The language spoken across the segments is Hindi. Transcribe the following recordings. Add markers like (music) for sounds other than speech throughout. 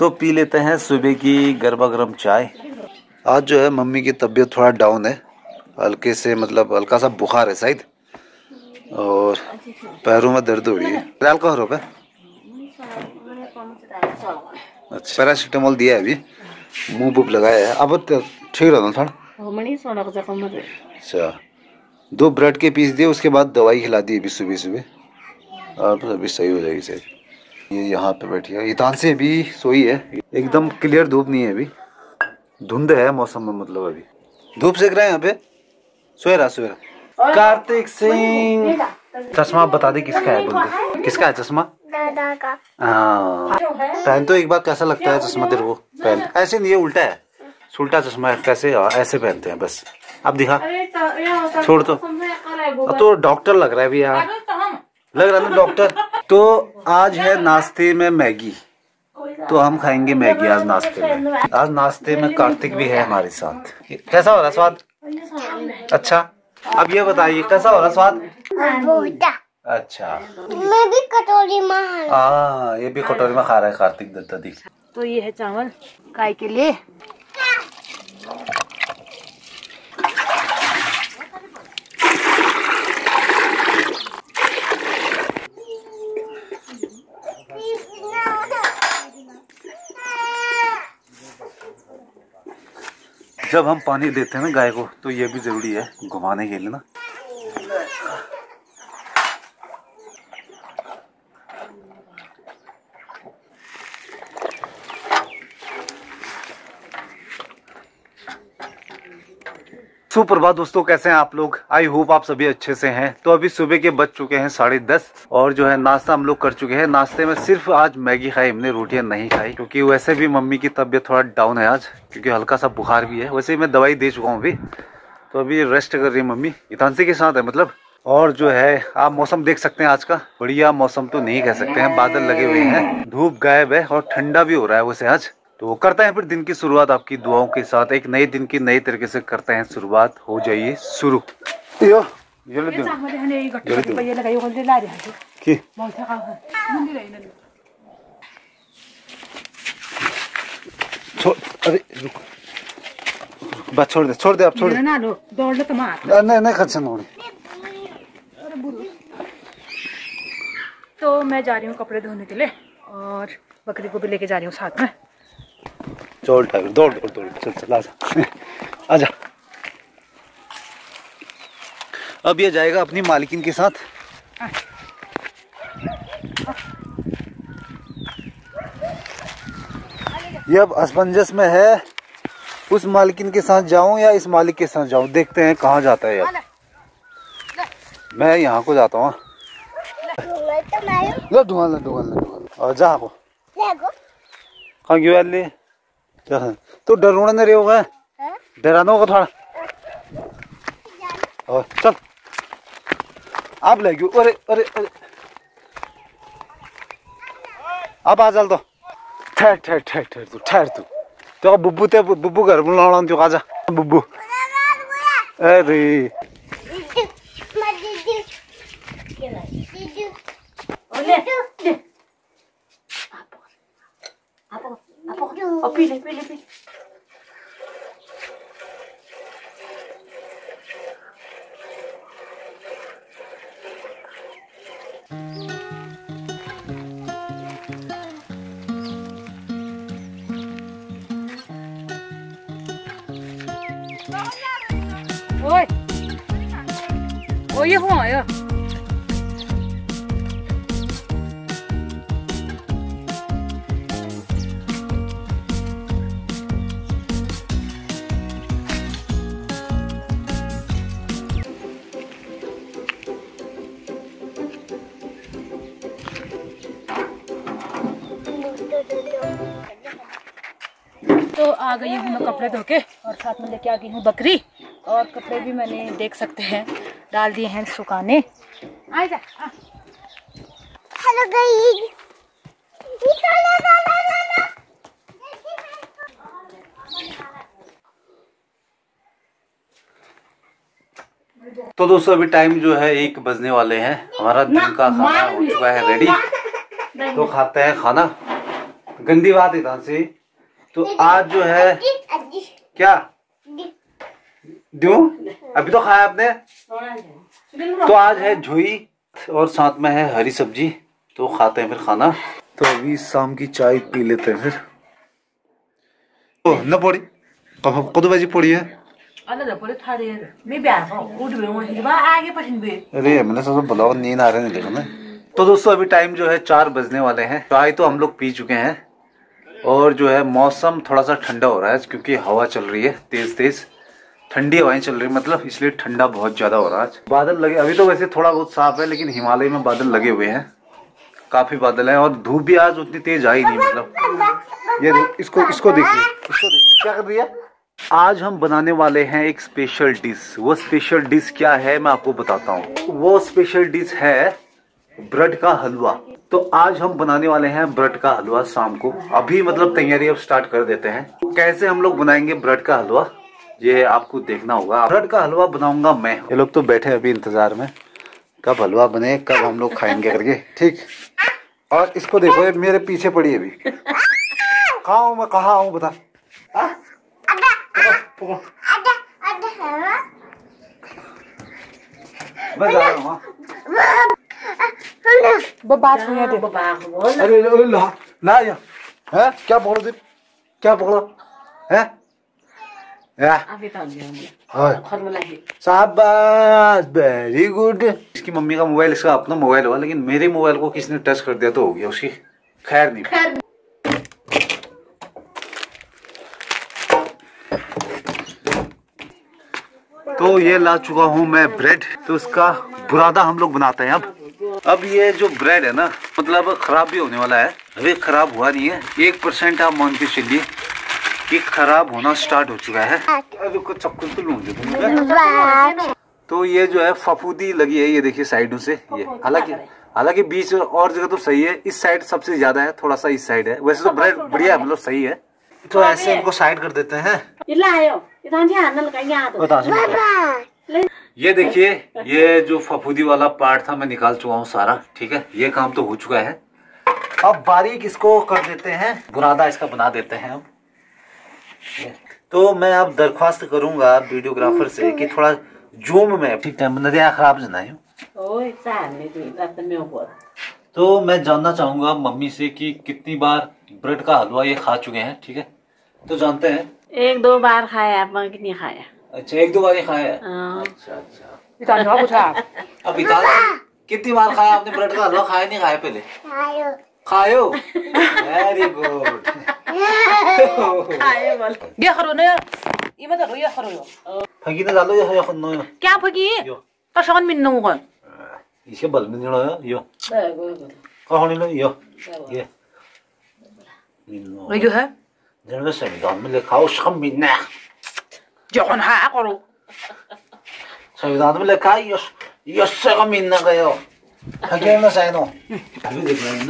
तो पी लेते हैं सुबह की गर्मा गर्म चाय। आज जो है मम्मी की तबीयत थोड़ा डाउन है। हल्के से मतलब हल्का सा बुखार है शायद। और पैरों में दर्द हो रही है। फ़िलहाल पे अच्छा। पैरासीटामोल दिया है अभी। मुँह बुप लगाया है। अब तो ठीक रहा थोड़ा अच्छा। दो ब्रेड के पीस दिए, उसके बाद दवाई खिला दी अभी सुबह सुबह और अभी सही हो जाएगी सही ये यहाँ पे बैठी है। ईतान से भी सोई है। एकदम क्लियर धूप नहीं है अभी। धुंध है मौसम में मतलब अभी। धूप सेक रहे हैं यहाँ पे? सोए रहा सोए रहा कार्तिक सिंह। चश्मा बता दे किसका है बोल किसका है चश्मा? दादा का। हाँ। पहन तो एक बार कैसा लगता है चश्मा तेरे को? पहन। ऐसे नहीं है उल्टा है। उल्टा चश्मा है कैसे हाँ, ऐसे पहनते हैं बस। अब दिखा। छोड़ तो। अब तो डॉक्टर लग रहा है अभी यार लग रहा है ना डॉक्टर? तो आज है नाश्ते में मैगी। तो हम खाएँगे मैगी आज नाश्ते में। आज नाश्ते में कार्तिक भी है हमारे साथ। कैसा हो रहा स्वाद? अच्छा अब ये बताइए कैसा हो रहा स्वाद? अच्छा। मैं भी कटोरी में हाँ। ये भी कटोरी में खा रहा है कार्तिक दत्ता दी। तो ये है चावल काय के लिए। जब हम पानी देते हैं ना गाय को तो ये भी ज़रूरी है घुमाने के लिए ना। सुप्रभात दोस्तों, कैसे हैं आप लोग? आई होप आप सभी अच्छे से हैं। तो अभी सुबह के बज चुके हैं साढ़े दस और जो है नाश्ता हम लोग कर चुके हैं। नाश्ते में सिर्फ़ आज मैगी खाई, हमने रोटियाँ नहीं खाई, क्योंकि वैसे भी मम्मी की तबीयत थोड़ा डाउन है आज, क्योंकि हल्का सा बुखार भी है। वैसे मैं दवाई दे चुका हूँ अभी तो अभी रेस्ट कर रही है मम्मी। इतानसी के साथ है मतलब। और जो है, आप मौसम देख सकते हैं आज का। बढ़िया मौसम तो नहीं कह सकते हैं, बादल लगे हुए हैं, धूप गायब है और ठंडा भी हो रहा है वैसे आज। तो वो करते हैं फिर दिन की शुरुआत आपकी दुआओं के साथ। एक नए दिन की नई तरीके से करते हैं शुरुआत। हो जाइए शुरू। यो की? छोड़ अरे रुको। बस छोड़ दे छोड़ दे आप छोड़ दे। दौड़ मार नहीं नहीं खर्चा तो मैं जा रही हूँ कपड़े धोने के लिए और बकरी को भी लेके जा रही हूँ साथ में। चल टाइगर दौड़ दौड़ दौड़ चल चल आजा। (laughs) आजा। अब ये जाएगा अपनी मालकिन के साथ। ये अब असमंजस में है। उस मालकिन के साथ जाऊँ या इस मालिक के साथ जाऊँ? देखते हैं कहाँ जाता है यार मैं यहाँ को जाता हूँ लो ढुआ लो ढुआ लो ढुआ और जा को कहाँ क्यों ले तो डरोना नहीं होगा डराना होगा थोड़ा। और चल। आप ले गयो। अरे अरे अरे। अब आ चल तो। ठहर ठहर ठहर ठहर तू ठहर तू। तो बुब्बू ते बुब्बू घर बुलाना त्यो आजा बुब्बू। अरे। और पी ले पी ले पी ले। ओए ओ ये हुआ आ गई हूँ मैं कपड़े धो के और साथ में लेके आ गई हूँ बकरी। और कपड़े भी मैंने देख सकते हैं। डाल दिए हैं सुखाने। आ जा हेलो तो दोस्तों अभी टाइम जो है एक बजने वाले हैं। हमारा दिन का खाना हो चुका है रेडी तो खाते हैं खाना। गंदी बात है से। तो आज जो है क्या? दो? अभी तो खाया आपने? तो आज है झोई और साथ में है हरी सब्ज़ी। तो खाते हैं फिर खाना। तो अभी शाम की चाय पी लेते हैं फिर। ओ न पड़ी। कब कदू बजी पड़ी है। अरे मैंने सोचा बुलाओ नींद आ रहे नहीं देखो ना तो दोस्तों अभी टाइम जो है चार बजने वाले हैं। चाय तो हम लोग पी चुके हैं। और जो है, मौसम थोड़ा सा ठंडा हो रहा है क्योंकि हवा चल रही है तेज तेज ठंडी हवाएँ चल रही है मतलब इसलिए ठंडा बहुत ज़्यादा हो रहा है आज। बादल लगे, अभी तो वैसे थोड़ा बहुत साफ़ है, लेकिन हिमालय में बादल लगे हुए हैं। काफ़ी बादल हैं और धूप भी आज उतनी तेज आई नहीं मतलब। ये इसको इसको देखिए इसको देखिए क्या कर रही है? आज हम बनाने वाले हैं एक स्पेशल डिश वो स्पेशल डिश क्या है, मैं आपको बताता हूँ। वो स्पेशल डिश है ब्रेड का हलवा। तो आज हम बनाने वाले हैं ब्रेड का हलवा शाम को अभी मतलब तैयारी अब स्टार्ट कर देते हैं कैसे हम लोग बनाएँगे ब्रेड का हलवा ये आपको देखना होगा ब्रेड का हलवा बनाऊँगा मैं ये लोग तो बैठे अभी इंतज़ार में कब हलवा बने कब हम लोग खाएँगे करके ठीक और इसको देखो ये मेरे पीछे पड़ी अभी कहा हूँ मैं कहा हूँ बता है मैं जा रहा हूँ हाँ। अरे अरे, ला ला या। है? क्या पकड़ो दे क्या पकड़ो है? शाबाश वेरी गुड इसकी मम्मी का मोबाइल इसका अपना मोबाइल हुआ लेकिन मेरे मोबाइल को किसने टच कर दिया? तो हो गया उसकी खैर नहीं। तो ये ला चुका हूँ मैं ब्रेड। तो इसका बुरादा हम लोग बनाते हैं अब। अब ये जो ब्रेड है ना मतलब खराब भी होने वाला है। अभी खराब हुआ नहीं है। एक परसेंट आप मान के चलिए कि खराब होना स्टार्ट हो चुका है। तो तो ये जो है फफूदी लगी है ये देखिए साइडों से। ये हालाँकि हालाँकि बीच और जगह तो सही है। इस साइड सबसे ज़्यादा है थोड़ा सा इस साइड है। वैसे तो ब्रेड बढ़िया है मतलब सही है। तो ऐसे इनको साइड कर देते हैं। ये देखिए ये जो फफूदी वाला पार्ट था मैं निकाल चुका हूँ सारा ठीक है? ये काम तो हो चुका है। अब बारीक इसको कर देते हैं। बुरादा इसका बना देते हैं अब तो मैं अब दरख्वास्त करूँगा वीडियोग्राफर से कि थोड़ा जूम में ठीक टाइम नदिया खराब जनाई तो मैं जानना चाहूँगा मम्मी से कि कितनी बार ब्रेड का हलवा ये खा चुके हैं ठीक है? तो जानते हैं। एक दो बार खाया नहीं खाया। अच्छा एक दो बार ही खाया है। अच्छा अच्छा। इतान जवाब पूछा (laughs) अब बता कितनी बार खाया आपने? ब्रेड का हलवा खाया नहीं खाया पहले? खायो। वेरी गुड खाया बोल। ये खरो ने ये मत रो ये खरो फगी ने डालो यो खन्नो क्या फगी? यो। तो शगन मिन्नो गन इसे बल में निलो यो। यो कहानी लो यो। ये। निलो यो है? जन्म संविधान में लिखा हो शमिना जगन हा करो संविधान में लिखा है यश यश का मिलना गयो फगी में साइनो अभी देख रहे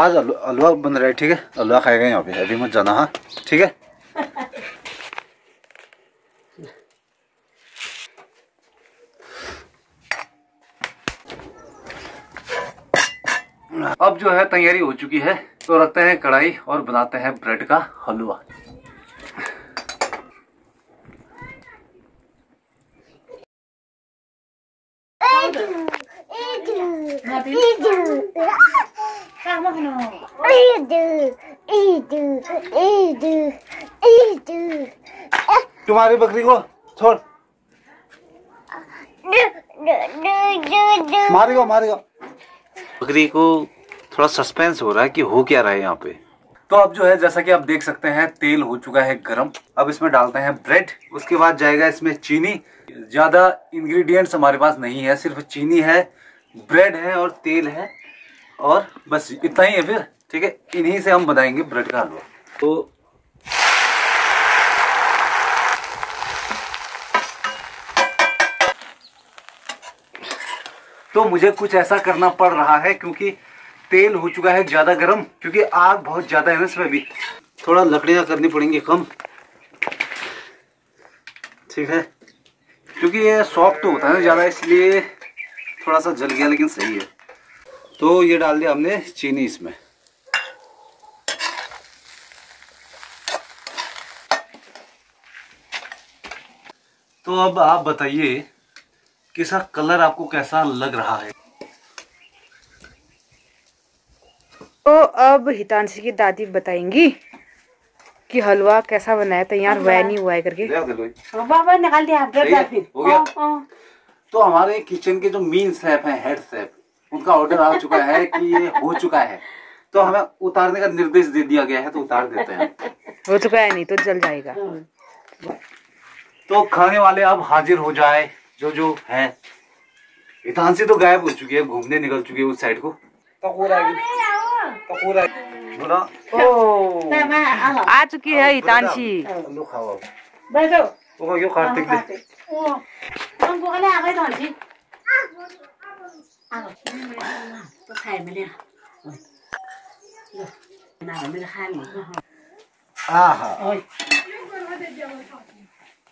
आज हलवा बन रहा है ठीक है? हलवा खाएगा यहाँ पे। अभी मत जाना हाँ? ठीक है? अब जो है, तैयारी हो चुकी है। तो रखते हैं कढ़ाई और बनाते हैं ब्रेड का हलवा। तुम्हारी बकरी को छोड़. मारेगा मारेगा बकरी को थोड़ा सस्पेंस हो रहा है कि हो क्या रहा है यहाँ पे? तो अब जो है जैसा कि आप देख सकते हैं तेल हो चुका है गरम। अब इसमें डालते हैं ब्रेड उसके बाद जाएगा इसमें चीनी। ज़्यादा इंग्रेडिएंट्स हमारे पास नहीं है सिर्फ़ चीनी है ब्रेड है और तेल है। और बस इतना ही है फिर ठीक है? इन्हीं से हम बनाएँगे ब्रेड का हलवा। तो तो मुझे कुछ ऐसा करना पड़ रहा है क्योंकि तेल हो चुका है ज़्यादा गर्म, क्योंकि आग बहुत ज़्यादा है ना इसमें भी। थोड़ा लकड़ियाँ करनी पड़ेंगी कम। ठीक है? क्योंकि ये सॉफ्ट होता है ना ज़्यादा, इसलिए थोड़ा सा जल गया, लेकिन सही है। तो ये डाल दिया हमने चीनी इसमें। तो अब आप बताइए कि इसका कलर आपको कैसा लग रहा है? तो अब हितांशी की दादी बताएँगी कि हलवा कैसा बना है तैयार हुआ नहीं हुआ है करके। निकाल दिया हो गया? हाँ, हाँ। तो हमारे किचन के जो मेन शेफ है हेड शेफ उनका ऑर्डर आ चुका है कि ये हो चुका है। तो हमें उतारने का निर्देश दे दिया गया है तो उतार देते हैं। हो चुका है नहीं तो जल जाएगा। तो खाने वाले अब हाजिर हो जाए जो जो है। हितांशी तो गायब हो चुकी है घूमने निकल चुकी है उस साइड को। आ। चुकी है हितांशी लो बैठो। वो यो कार्तिक दे। ओ। हम को आ गए तो आ तो खाए ना आहा। ओए।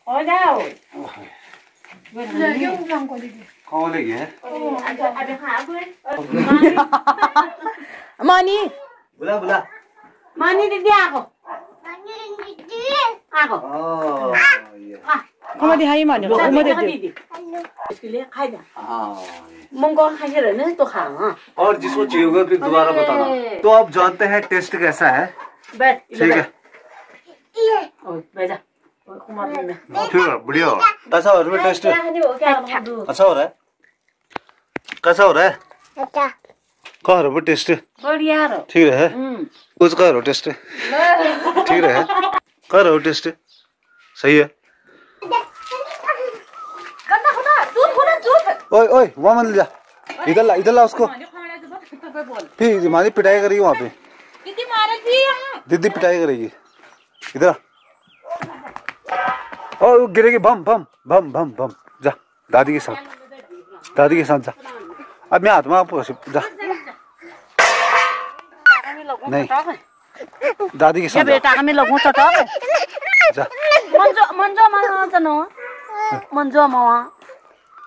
ओ जाओ कौन ले गया है कोई मानी बुला बुला मानी दीदी आको आको दिखाई मानी दीदी इसके लिए खाई जा हाँ, खाई तो खा हाँ और जिसको चाहिए होगा फिर दोबारा बताना तो अब जानते हैं टेस्ट कैसा है बैठ ठीक है बैठ जा ठीक है बढ़िया कैसा हो रहा है टेस्ट अच्छा हो रहा है कैसा हो रहा है अच्छा कह रहा टेस्ट बढ़िया ठीक है हम्म कुछ कह रहा टेस्ट ठीक है कह रहा टेस्ट सही है ओए ओए वहाँ मत ले जा इधर ला इधर ला उसको फिर हमारी पिटाई करेगी वहाँ पे दीदी पिटाई करेगी इधर ओ गिरेगी बम बम बम बम बम जा दादी के साथ। दादी के साथ जा। अब मैं हाथ में आपको जा। नहीं। दादी के साथ बेटा हमें लगो तो तो जा। मंजो मंजो मंजो मंजो मवा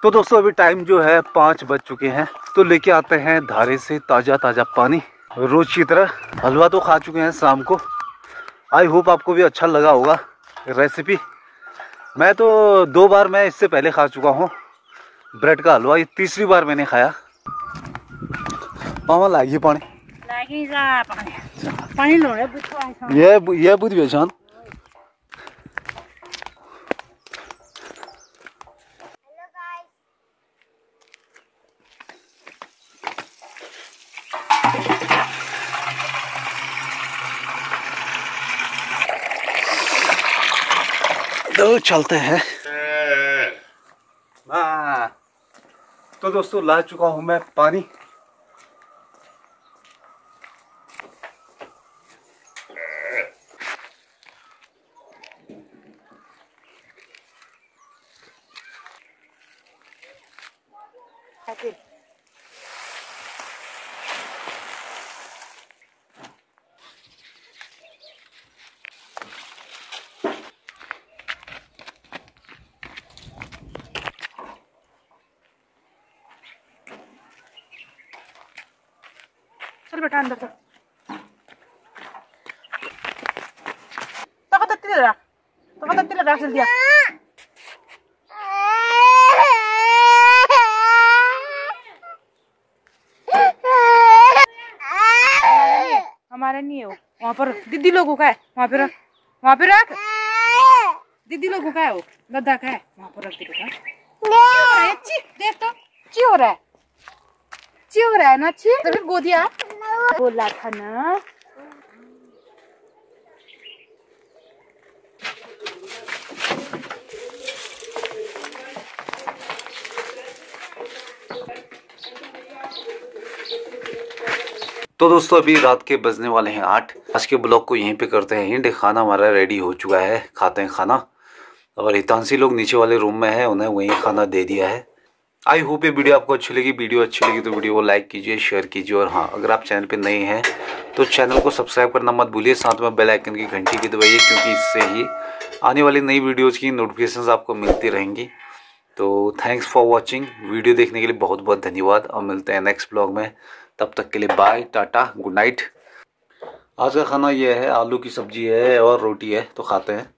तो दोस्तों अभी टाइम जो है पाँच बज चुके हैं। तो लेके आते हैं धारे से ताज़ा ताज़ा पानी। रोज की तरह हलवा तो खा चुके हैं शाम को। आई होप आपको भी अच्छा लगा होगा। रेसिपी मैं तो दो बार मैं इससे पहले खा चुका हूँ। ब्रेड का हलवा ये तीसरी बार मैंने खाया। मामा पानी। लागी जा पानी। पानी लो ये ये बुद्धि बेचान तो चलते हैं हाँ। तो दोस्तों ला चुका हूँ मैं पानी बेटा अंदर तको तत्ती तत्ती चल दिया हमारा नहीं है वो। वहाँ पर दीदी लोगों का है। वहाँ पे रख। वहाँ पे रख। दीदी लोगों का है वो। गद्दा का है। वहाँ पर रख दीदी का। देख तो। ची हो रहा है। ची हो रहा है ना ची? तो फिर गोदिया। बोला था ना। तो दोस्तों, अभी रात के बजने वाले हैं आठ। आज के ब्लॉग को यहीं पे करते हैं हिंड। खाना हमारा रेडी हो चुका है। खाते हैं खाना। और हितांशी लोग नीचे वाले रूम में है, उन्हें वहीं खाना दे दिया है। आई होप ये वीडियो आपको अच्छी लगी। वीडियो अच्छी लगी तो वीडियो को लाइक कीजिए शेयर कीजिए और हाँ अगर आप चैनल पे नए हैं तो चैनल को सब्सक्राइब करना मत भूलिए। साथ में बेल आइकन की घंटी की दबाइए, क्योंकि इससे ही आने वाली नई वीडियोज़ की नोटिफिकेशन आपको मिलती रहेंगी। तो थैंक्स फॉर वॉचिंग वीडियो देखने के लिए बहुत बहुत धन्यवाद और मिलते हैं नेक्स्ट ब्लॉग में। तब तक के लिए बाय टाटा गुड नाइट आज का खाना यह है, आलू की सब्ज़ी है और रोटी है तो खाते हैं।